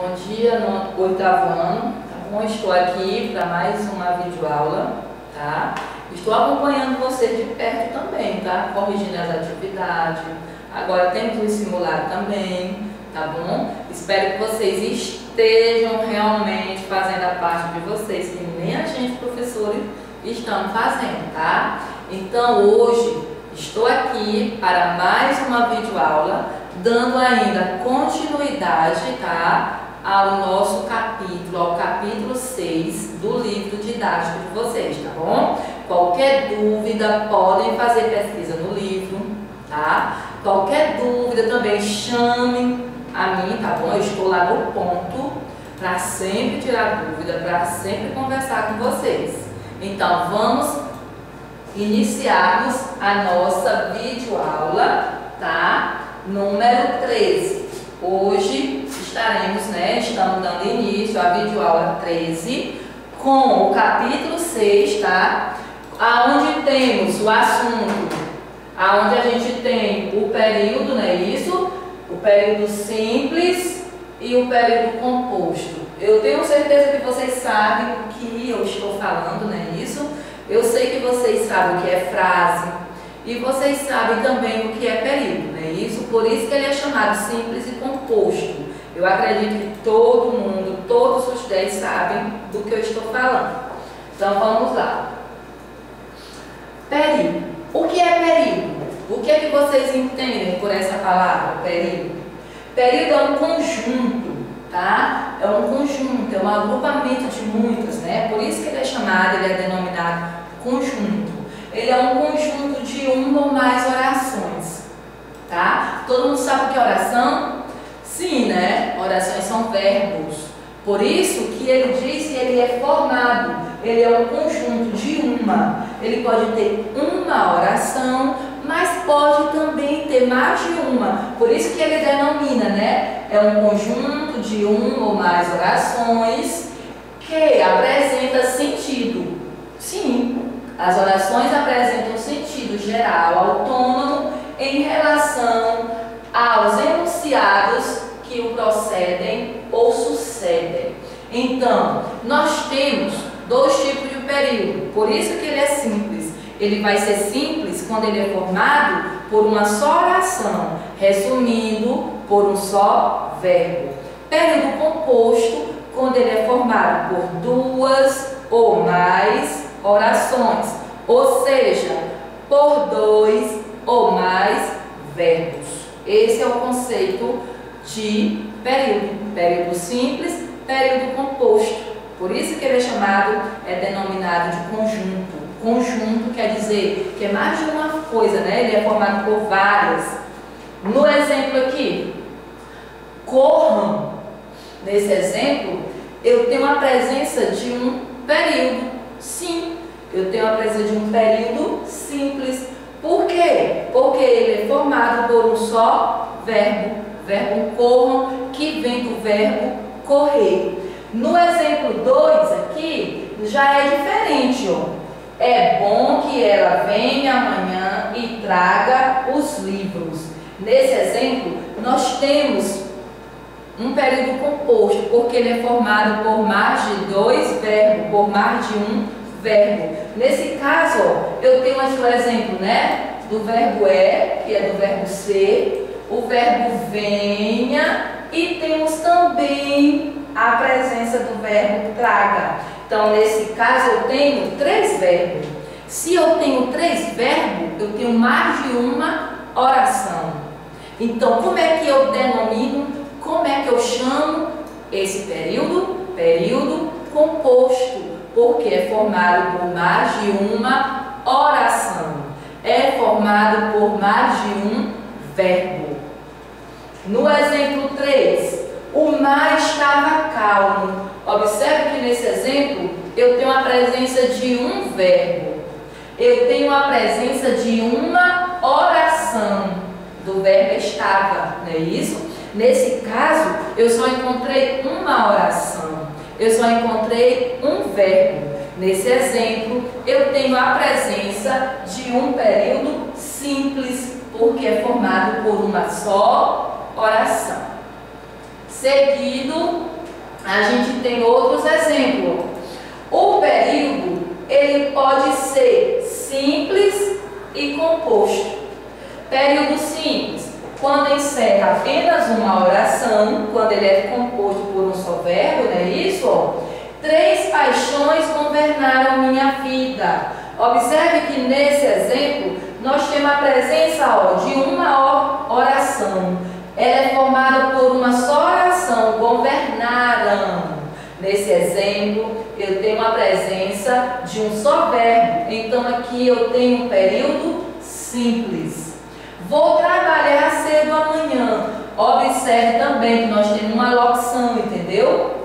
Bom dia, no oitavo ano, tá bom? Estou aqui para mais uma videoaula, tá? Estou acompanhando vocês de perto também, tá? Corrigindo as atividades. Agora temos o simulado também, tá bom? Espero que vocês estejam realmente fazendo a parte de vocês, que nem a gente, professores, estamos fazendo, tá? Então, hoje, estou aqui para mais uma videoaula dando ainda continuidade tá, ao nosso capítulo, ao capítulo 6 do livro didático de vocês, tá bom? Qualquer dúvida, podem fazer pesquisa no livro, tá? Qualquer dúvida também chame a mim, tá bom? Eu estou lá no ponto para sempre tirar dúvida, para sempre conversar com vocês. Então, vamos iniciarmos a nossa videoaula, tá? número 13. Hoje estaremos, né, estamos dando início à videoaula 13 com o capítulo 6, tá? Aonde temos o assunto, aonde a gente tem o período, né, isso? O período simples e o período composto. Eu tenho certeza que vocês sabem o que eu estou falando, né, isso? Eu sei que vocês sabem o que é frase, e vocês sabem também o que é período, né? Isso, por isso que ele é chamado simples e composto. Eu acredito que todo mundo, todos os 10 sabem do que eu estou falando. Então vamos lá. Período. O que é período? O que é que vocês entendem por essa palavra, período? Período é um conjunto, tá? É um conjunto, é um agrupamento de muitas, né? Por isso que ele é chamado, ele é denominado conjunto ele é um conjunto de uma ou mais orações, tá? Todo mundo sabe o que é oração? Sim, né? Orações são verbos. Por isso que ele diz que ele é formado, ele é um conjunto de uma. Ele pode ter uma oração, mas pode também ter mais de uma. Por isso que ele denomina, né? É um conjunto de uma ou mais orações que apresenta sentido. Sim, as orações apresentam sentido geral autônomo em relação aos enunciados que o procedem ou sucedem. Então, nós temos dois tipos de período, por isso que ele é simples. Ele vai ser simples quando ele é formado por uma só oração, resumindo por um só verbo. Período composto, quando ele é formado por duas ou mais orações, ou seja, por dois ou mais verbos. Esse é o conceito de período, período simples, período composto. Por isso que ele é chamado, é denominado de conjunto. Conjunto quer dizer que é mais de uma coisa, né? Ele é formado por várias. No exemplo aqui, corram. Nesse exemplo, eu tenho a presença de um período Sim, eu tenho a presença de um período simples. Por quê? Porque ele é formado por um só verbo, verbo corram, que vem do verbo correr. No exemplo 2 aqui, já é diferente, ó. É bom que ela venha amanhã e traga os livros. Nesse exemplo, nós temos um período composto, porque ele é formado por mais de dois verbos, por mais de um verbo. Nesse caso, ó, eu tenho aqui o exemplo, né? Do verbo é, que é do verbo ser, o verbo venha e temos também a presença do verbo traga. Então, nesse caso, eu tenho três verbos. Se eu tenho três verbos, eu tenho mais de uma oração. Então, como é que eu denomino como é que eu chamo esse período? Período composto, porque é formado por mais de uma oração. É formado por mais de um verbo. No exemplo 3, o mar estava calmo. Observe que nesse exemplo eu tenho a presença de um verbo. Eu tenho a presença de uma oração do verbo estava, não é isso? Nesse caso, eu só encontrei uma oração, eu só encontrei um verbo. Nesse exemplo, eu tenho a presença de um período simples, porque é formado por uma só oração. Seguido a gente tem outros exemplos. O período, ele pode ser simples e composto. Período simples, quando encerra apenas uma oração, quando ele é composto por um só verbo, não é isso? Três paixões governaram minha vida. Observe que nesse exemplo nós temos a presença ó, de uma oração. Ela é formada por uma só governaram. Nesse exemplo, eu tenho a presença de um só verbo. Então aqui eu tenho um período simples. Vou trabalhar cedo amanhã. Observe também que nós temos uma locução, entendeu?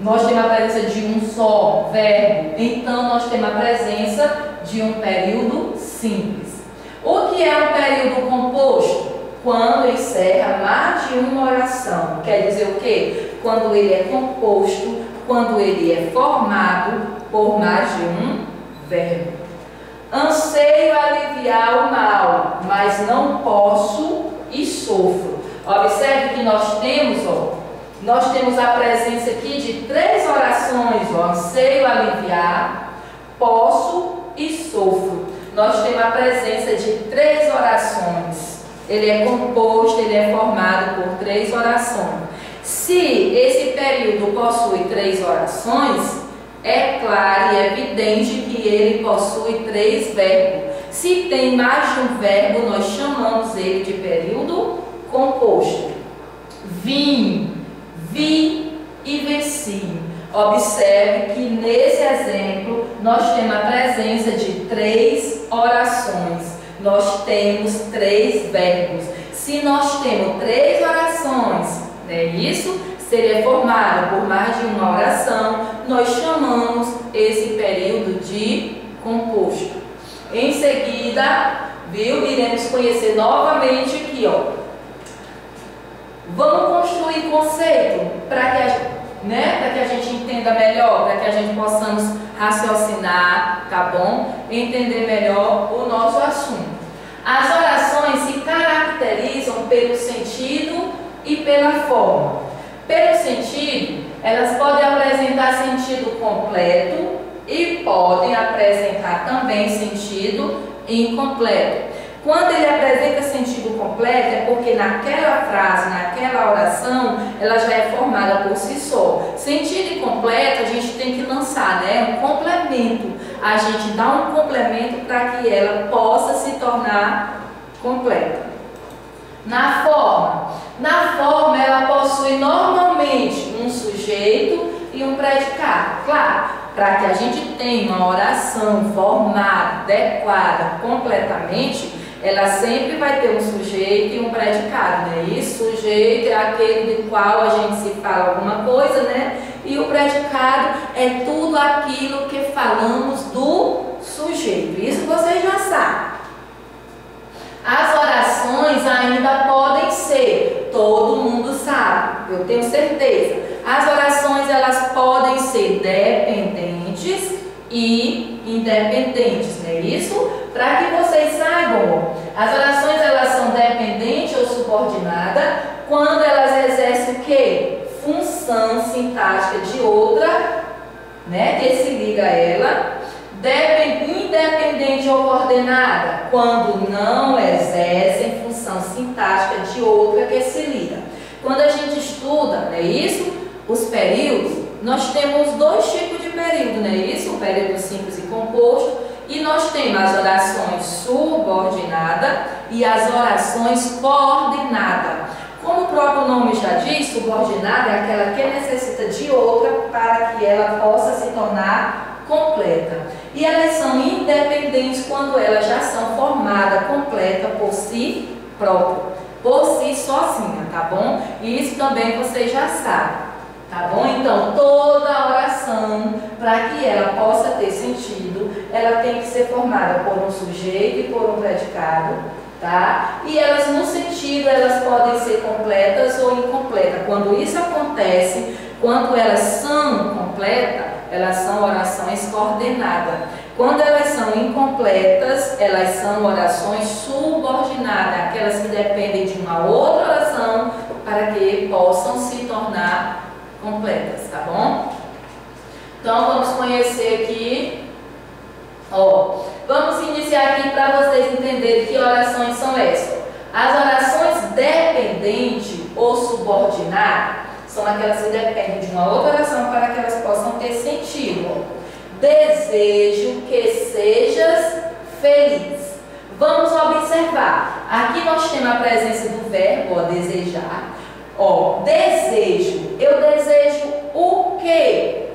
Nós temos a presença de um só verbo. Então nós temos a presença de um período simples. O que é um período composto? Quando encerra mais de uma oração. Quer dizer o quê? Quando ele é composto, quando ele é formado por mais de um verbo. Anseio aliviar o mal, mas não posso e sofro. Observe que nós temos, ó, nós temos a presença aqui de três orações, ó, anseio aliviar, posso e sofro. Nós temos a presença de três orações. Ele é composto, ele é formado por três orações. Se esse período possui três orações, é claro e evidente que ele possui três verbos. Se tem mais de um verbo, nós chamamos ele de período composto. Vim, vi e venci. Observe que nesse exemplo nós temos a presença de três orações. Nós temos três verbos. Se nós temos três orações, é isso? Seria formado por mais de uma oração, nós chamamos esse período de composto. Em seguida, viu? Iremos conhecer novamente aqui, ó. Vamos construir conceito para que a né? Para que a gente entenda melhor, para que a gente possamos raciocinar, tá bom? Entender melhor o nosso assunto. As orações se caracterizam pelo sentido e pela forma. Pelo sentido, elas podem apresentar sentido completo e podem apresentar também sentido incompleto. Quando ele apresenta sentido completo, é porque naquela frase, naquela oração, ela já é formada por si só. Sentido incompleto, a gente tem que lançar, né? Um complemento. A gente dá um complemento para que ela possa se tornar completa. Na forma. Na forma, ela possui normalmente um sujeito e um predicado. Claro, para que a gente tenha uma oração formada, adequada, completamente, ela sempre vai ter um sujeito e um predicado, né? E sujeito é aquele do qual a gente se fala alguma coisa, né? E o predicado é tudo aquilo que falamos do sujeito. Isso vocês já sabem. As orações ainda podem ser, todo mundo sabe, eu tenho certeza. As orações elas podem ser dependentes e independentes, não é isso? Para que vocês saibam, as orações elas são dependentes ou subordinadas quando elas exercem o quê? Função sintática de outra, né? Que se liga a ela. independente ou coordenada quando não exercem função sintática de outra que se liga. Quando a gente estuda, não é isso? Os períodos, nós temos dois tipos de período, não é isso? O período simples e composto e nós temos as orações subordinadas e as orações coordenadas. Como o próprio nome já diz, subordinada é aquela que necessita de outra para que ela possa se tornar completa. E elas são independentes quando elas já são formadas completa por si própria, por si sozinha, tá bom? E isso também vocês já sabem. Tá bom? Então, toda oração, para que ela possa ter sentido, ela tem que ser formada por um sujeito e por um predicado, tá? E elas, no sentido, elas podem ser completas ou incompletas. Quando isso acontece, quando elas são completas, elas são orações coordenadas. Quando elas são incompletas, elas são orações subordinadas, aquelas que dependem de uma outra oração para que possam se tornar completas, tá bom? Então vamos conhecer aqui, ó, vamos iniciar aqui para vocês entenderem que orações são essas. As orações dependente ou subordinada são aquelas que dependem de uma outra oração para que elas possam ter sentido. Desejo que sejas feliz. Vamos observar. Aqui nós temos a presença do verbo, ó, desejar. Ó, desejo. Eu desejo o quê?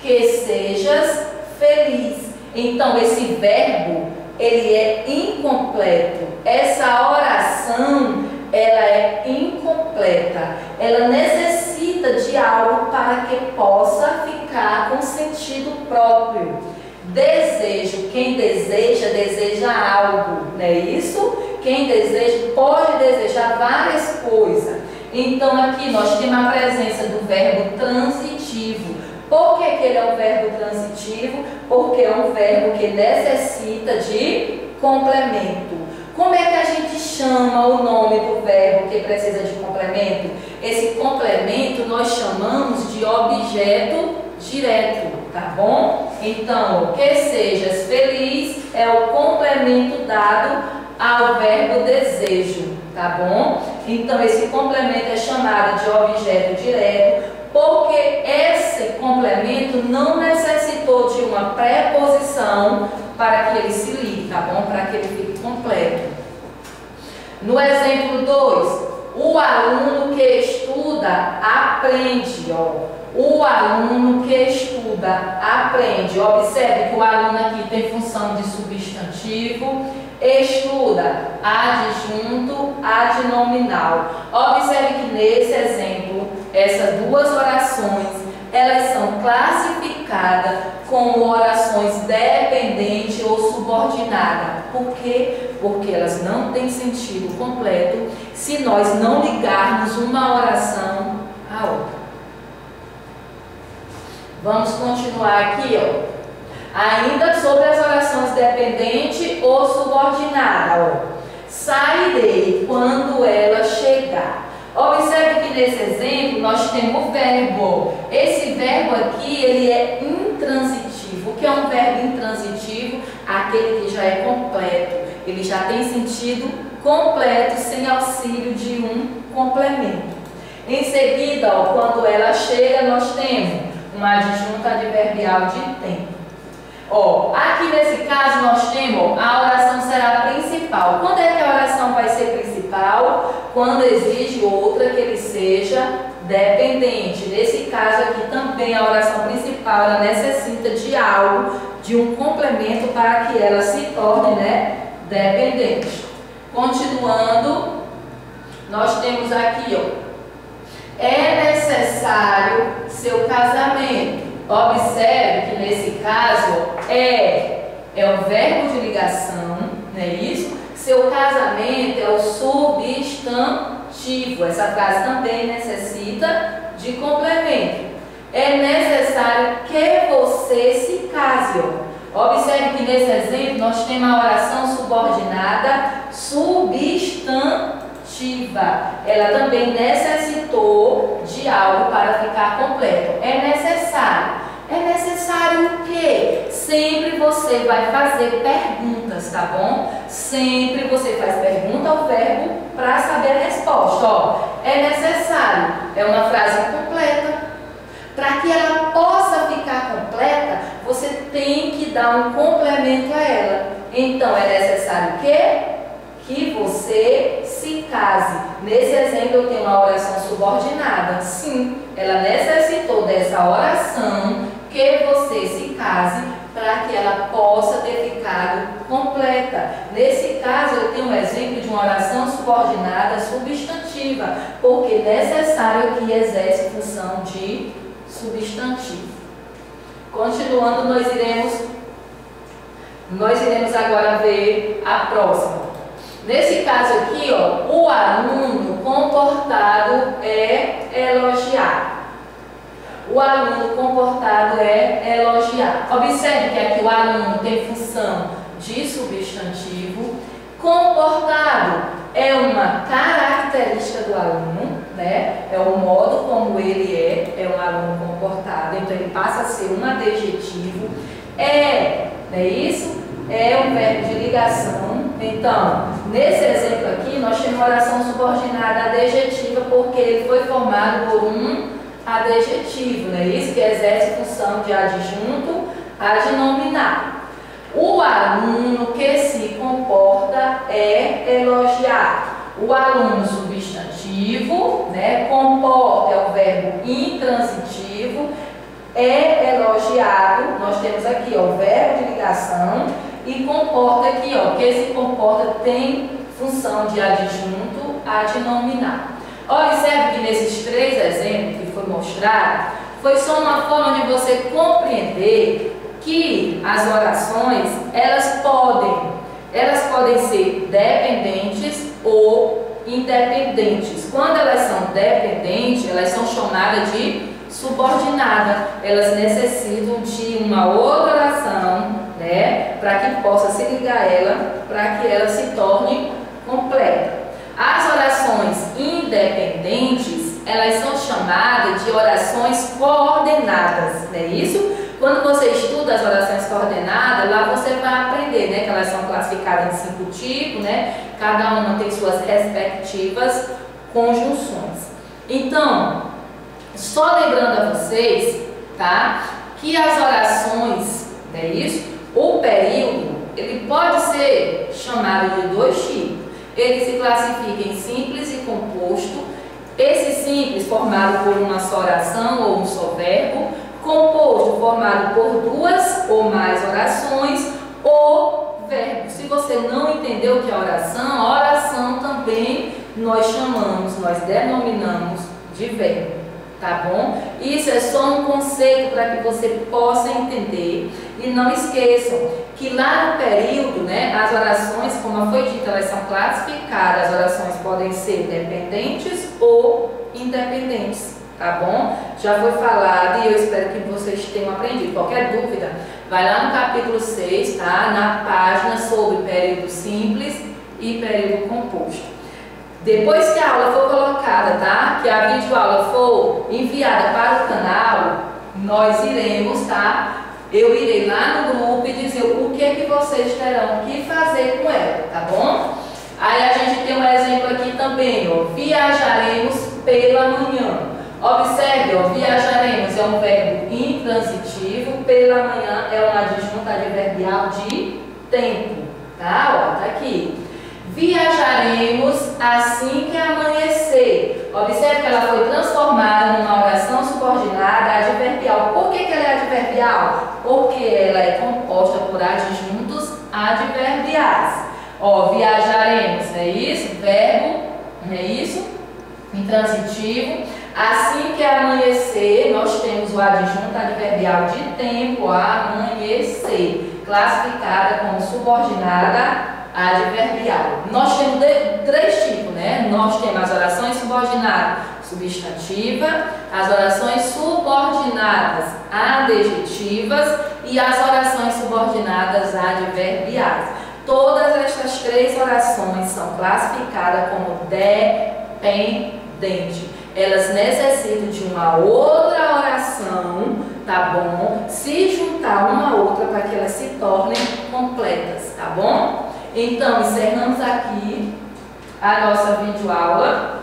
Que sejas feliz. Então, esse verbo, ele é incompleto. Essa oração, ela é incompleta. Ela necessita de algo para que possa ficar com sentido próprio. Desejo, quem deseja, deseja algo, não é isso? Quem deseja pode desejar várias coisas. Então aqui nós temos a presença do verbo transitivo. Por que, que ele é um verbo transitivo? Porque é um verbo que necessita de complemento. Como é que a gente chama o nome do verbo que precisa de complemento? Esse complemento nós chamamos de objeto direto, tá bom? Então, que sejas feliz é o complemento dado ao verbo desejo, tá bom? Então, esse complemento é chamado de objeto direto, porque esse complemento não necessitou de uma preposição para que ele se ligue, tá bom? Para que ele fique completo. No exemplo 2, o aluno que estuda aprende, ó. O aluno que estuda aprende. Observe que o aluno aqui tem função de substantivo, estuda, adjunto, adnominal. Observe que nesse exemplo, essas duas orações, elas são classificadas como orações dependente ou subordinada. Por quê? Porque elas não têm sentido completo se nós não ligarmos uma oração à outra. Vamos continuar aqui, ó. Ainda sobre as orações dependente ou subordinada, ó. Sairei quando ela chegar. Observe que nesse exemplo nós temos o verbo. Esse verbo aqui, ele é intransitivo. O que é um verbo intransitivo? Aquele que já é completo. Ele já tem sentido completo, sem auxílio de um complemento. Em seguida, ó, quando ela chega, nós temos uma adjunta adverbial de tempo. Ó, aqui nesse caso nós temos a oração será principal. Quando é que a oração vai ser principal? Quando exige outra que ele seja dependente. Nesse caso aqui também a oração principal ela necessita de algo, de um complemento para que ela se torne né, dependente. Continuando, nós temos aqui, ó, é necessário seu casamento. Observe que nesse caso é, é o verbo de ligação, não é isso? Seu casamento é o substantivo. Essa frase também necessita de complemento. É necessário que você se case. Observe que nesse exemplo nós temos a oração subordinada substantivo ativa, ela também necessitou de algo para ficar completo. É necessário. É necessário o quê? Sempre você vai fazer perguntas, tá bom? Sempre você faz pergunta ao verbo para saber a resposta. Ó, é necessário. É uma frase completa. Para que ela possa ficar completa, você tem que dar um complemento a ela. Então, é necessário o quê? que você se case. Nesse exemplo, eu tenho uma oração subordinada. Sim, ela necessitou dessa oração que você se case para que ela possa ter ficado completa. Nesse caso, eu tenho um exemplo de uma oração subordinada substantiva, porque necessário que exerce função de substantivo. Continuando, nós iremos nós iremos agora ver a próxima. Nesse caso aqui, ó, o aluno comportado é elogiar. O aluno comportado é elogiar. Observe que aqui o aluno tem função de substantivo. Comportado é uma característica do aluno, né? É o modo como ele é, é um aluno comportado, então ele passa a ser um adjetivo. É, não é isso? É um verbo de ligação. Então, nesse exemplo aqui, nós temos uma oração subordinada adjetiva porque ele foi formado por um adjetivo, não é isso? Que exerce função de adjunto adnominar. O aluno que se comporta é elogiado. O aluno substantivo, né, comporta é o verbo intransitivo, é elogiado, nós temos aqui ó, o verbo de ligação e comporta aqui, ó, que se comporta tem função de adjunto adnominar. Observe que nesses três exemplos que foi mostrado, foi só uma forma de você compreender que as orações, elas podem, elas podem ser dependentes ou independentes. Quando elas são dependentes, elas são chamadas de subordinada. Elas necessitam de uma outra oração, para que possa se ligar a ela, para que ela se torne completa. As orações independentes, elas são chamadas de orações coordenadas, não é isso? Quando você estuda as orações coordenadas, lá você vai aprender, né, que elas são classificadas em cinco tipos, né? Cada uma tem suas respectivas conjunções. Então, só lembrando a vocês, tá, que as orações, é isso? O período, ele pode ser chamado de dois tipos. Ele se classifica em simples e composto. Esse simples formado por uma só oração ou um só verbo composto formado por duas ou mais orações ou verbo. Se você não entendeu o que é oração, oração também nós chamamos, nós denominamos de verbo. Tá bom? Isso é só um conceito para que você possa entender. E não esqueçam que lá no período, né, as orações, como foi dito, elas são classificadas. As orações podem ser dependentes ou independentes tá bom? Já foi falado e eu espero que vocês tenham aprendido. Qualquer dúvida, vai lá no capítulo 6, tá? Na página sobre período simples e período composto. Depois que a aula for colocada, tá? Que a videoaula for enviada para o canal, nós iremos, tá? Eu irei lá no grupo e dizer o que que vocês terão que fazer com ela, tá bom? Aí a gente tem um exemplo aqui também, ó. Viajaremos pela manhã. Observe, ó, viajaremos é um verbo intransitivo, pela manhã é um adjunto adverbial de tempo, tá? Ó, tá aqui. Viajaremos assim que amanhecer. Observe que ela foi transformada numa oração subordinada adverbial. Por que, que ela é adverbial? Porque ela é composta por adjuntos adverbiais. Ó, viajaremos, é isso? Verbo, não é isso? Intransitivo. Assim que amanhecer, nós temos o adjunto adverbial de tempo, amanhecer, classificada como subordinada adverbial. Nós temos três tipos, né? Nós temos as orações subordinadas substantiva, as orações subordinadas adjetivas e as orações subordinadas adverbiais. Todas estas três orações são classificadas como dependente elas necessitam de uma outra oração, tá bom? Se juntar uma a outra para que elas se tornem completas, tá bom? Então, encerramos aqui a nossa videoaula.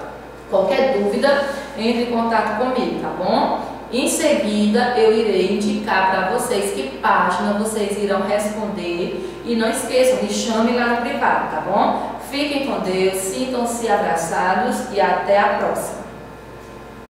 Qualquer dúvida, entre em contato comigo, tá bom? Em seguida, eu irei indicar para vocês que página vocês irão responder. E não esqueçam, me chame lá no privado, tá bom? Fiquem com Deus, sintam-se abraçados e até a próxima.